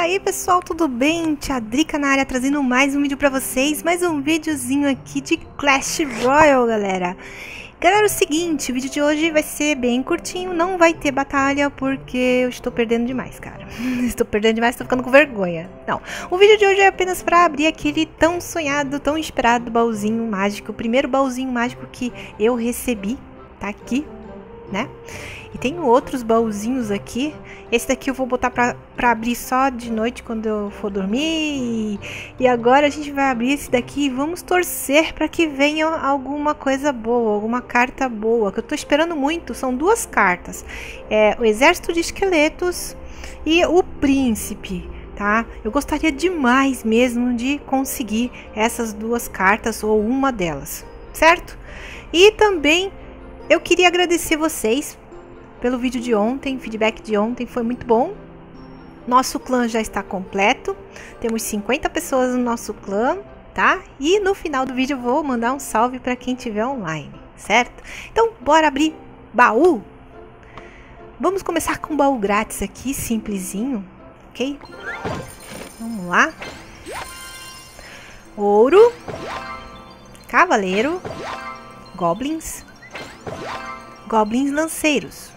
aí pessoal, tudo bem? Tia Drica na área trazendo mais um vídeo pra vocês, mais um videozinho aqui de Clash Royale, galera. Galera, é o seguinte, o vídeo de hoje vai ser bem curtinho, não vai ter batalha porque eu estou perdendo demais, cara. estou perdendo demais, estou ficando com vergonha. Não, o vídeo de hoje é apenas para abrir aquele tão sonhado, tão esperado baúzinho mágico, o primeiro baúzinho mágico que eu recebi, tá aqui, né? E tem outros baúzinhos aqui. Esse daqui eu vou botar pra, abrir só de noite quando eu for dormir. E, e agora a gente vai abrir esse daqui e vamos torcer para que venha alguma coisa boa, alguma carta boa. Que eu tô esperando muito. São duas cartas. É, o Exército de Esqueletos e o Príncipe. Tá? Eu gostaria demais mesmo de conseguir essas duas cartas ou uma delas, certo? E também eu queria agradecer vocês pelo vídeo de ontem, feedback de ontem foi muito bom. Nosso clã já está completo, temos 50 pessoas no nosso clã, tá? E no final do vídeo eu vou mandar um salve para quem estiver online, certo? Então, bora abrir baú? Vamos começar com um baú grátis aqui, simplesinho, ok? Vamos lá. Ouro, cavaleiro, goblins, goblins lanceiros.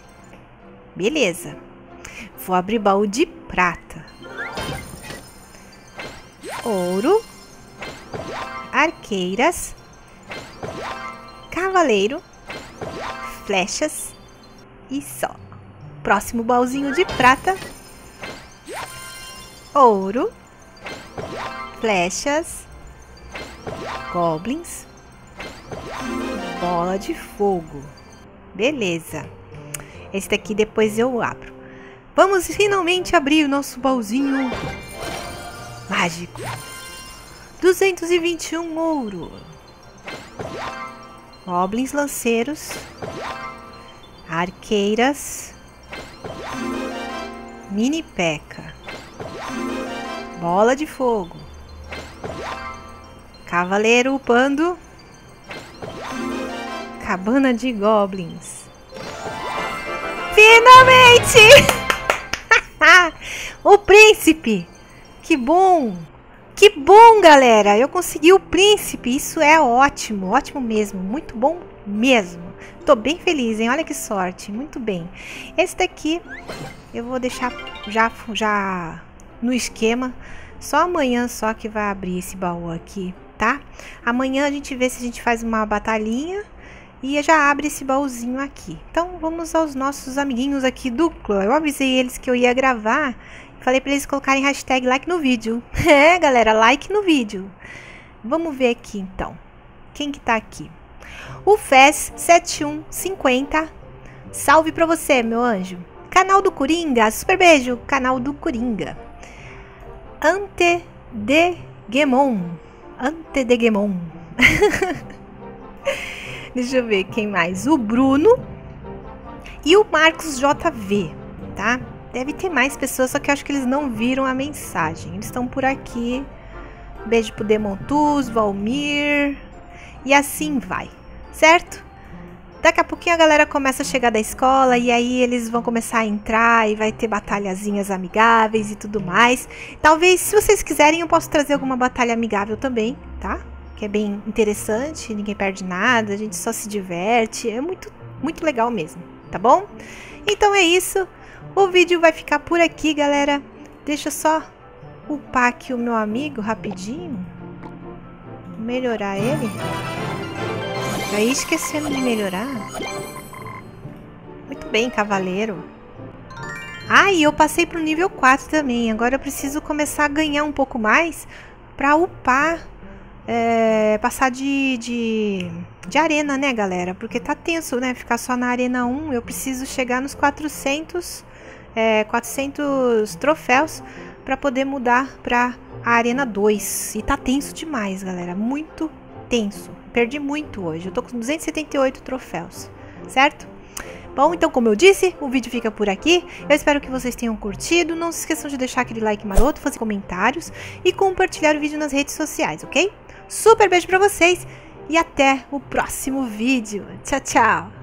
Beleza. Vou abrir baú de prata. Ouro. Arqueiras. Cavaleiro. Flechas. E só. Próximo baúzinho de prata. Ouro. Flechas. Goblins. Bola de fogo. Beleza. Esse daqui depois eu abro. Vamos finalmente abrir o nosso baúzinho mágico. 221 ouro. Goblins lanceiros. Arqueiras. Mini peca. Bola de fogo. Cavaleiro upando. Cabana de goblins. Finalmente! o príncipe! Que bom! Que bom, galera! Eu consegui o príncipe. Isso é ótimo, ótimo mesmo. Muito bom mesmo. Tô bem feliz, hein? Olha que sorte. Muito bem. Esse daqui eu vou deixar já, já no esquema. Só amanhã só que vai abrir esse baú aqui, tá? Amanhã a gente vê se a gente faz uma batalhinha e já abre esse baúzinho aqui. Então, vamos aos nossos amiguinhos aqui clã. Eu avisei eles que eu ia gravar. Falei para eles colocarem hashtag like no vídeo. É, galera, like no vídeo. Vamos ver aqui, então. Quem que tá aqui? O FES7150. Salve pra você, meu anjo. Canal do Coringa. Super beijo. Canal do Coringa. Ante de Gemon. Ante de Gemon. Deixa eu ver quem mais. O Bruno e o Marcos JV, tá? Deve ter mais pessoas, só que eu acho que eles não viram a mensagem. Eles estão por aqui. Beijo pro Demontus, Valmir. E assim vai, certo? Daqui a pouquinho a galera começa a chegar da escola e aí eles vão começar a entrar e vai ter batalhazinhas amigáveis e tudo mais. Talvez, se vocês quiserem, eu posso trazer alguma batalha amigável também, tá? Que é bem interessante, ninguém perde nada, a gente só se diverte, é muito, muito legal mesmo, tá bom? Então é isso, o vídeo vai ficar por aqui, galera. Deixa só upar aqui o meu amigo rapidinho, melhorar ele. Aí esquecendo de melhorar. Muito bem, cavaleiro. Ah, e eu passei pro nível 4 também. Agora eu preciso começar a ganhar um pouco mais para upar é, passar de, de, de, arena, né, galera? Porque tá tenso, né? Ficar só na arena 1. Eu preciso chegar nos 400, é, 400 troféus para poder mudar pra a arena 2. E tá tenso demais, galera. Muito tenso. Perdi muito hoje. Eu tô com 278 troféus, certo? Bom, então como eu disse, o vídeo fica por aqui. Eu espero que vocês tenham curtido. Não se esqueçam de deixar aquele like maroto, fazer comentários e compartilhar o vídeo nas redes sociais, ok? Super beijo para vocês e até o próximo vídeo. Tchau, tchau!